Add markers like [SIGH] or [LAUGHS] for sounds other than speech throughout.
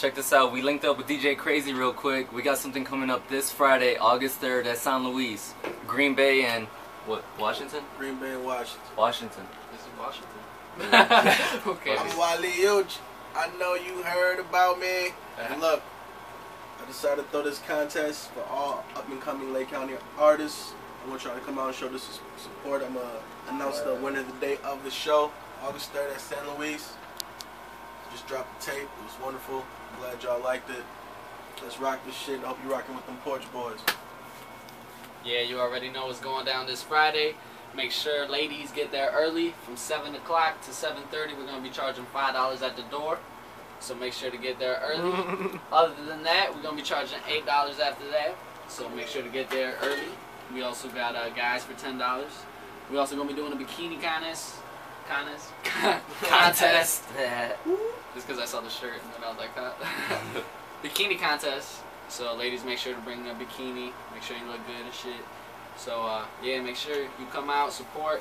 Check this out. We linked up with DJ Krazy real quick. We got something coming up this Friday, August 3rd at San Luis, Green Bay, and what? Washington? Green Bay and Washington. Washington. This is Washington. [LAUGHS] [LAUGHS] okay. I'm Wally Ilch. I know you heard about me. Uh-huh. And look, I decided to throw this contest for all up and coming Lake County artists. I want y'all to come out and show this support. I'm going to announce the winner of the day of the show, August 3rd at San Luis. Just dropped the tape. It was wonderful. I'm glad y'all liked it. Let's rock this shit. I hope you're rocking with them Porch Boys. Yeah, you already know what's going down this Friday. Make sure ladies get there early from 7 o'clock to 7.30. We're going to be charging $5 at the door. So make sure to get there early. [LAUGHS] Other than that, we're going to be charging $8 after that. So make sure to get there early. We also got uh, guys for $10. We're also going to be doing a bikini contest. Contest? [LAUGHS] contest. [LAUGHS] Just because I saw the shirt and then I was like, huh? [LAUGHS] bikini contest. So ladies, make sure to bring a bikini. Make sure you look good and shit. So uh, yeah, make sure you come out, support.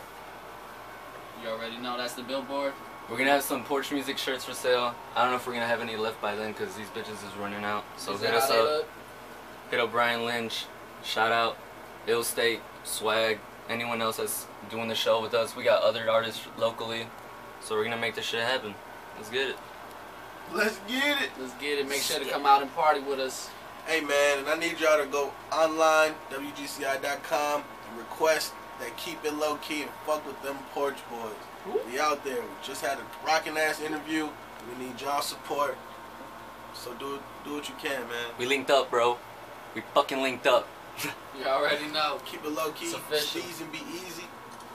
You already know that's the billboard. We're gonna have some Porch Musick shirts for sale. I don't know if we're gonna have any left by then because these bitches is running out. So Is hit us up. look? Hit up Brian Lynch. Shout out Ill State, Swag, anyone else that's doing the show with us. We got other artists locally. So we're gonna make this shit happen. Let's get it. Let's get it. Let's get it. Make sure to come out and party with us. Hey man, and I need y'all to go online, WGCI.com, and request that keep it low key and fuck with them porch boys. We out there. We just had a rocking ass interview. We need y'all support. So do do what you can, man. We linked up, bro. We fucking linked up. [LAUGHS] You already know. Keep it low key. It's official. Be easy.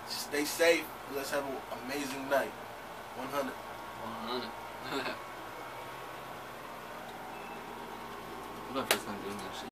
Stay safe. Let's have an amazing night. 100. 100. [LAUGHS] my first time doing that shit.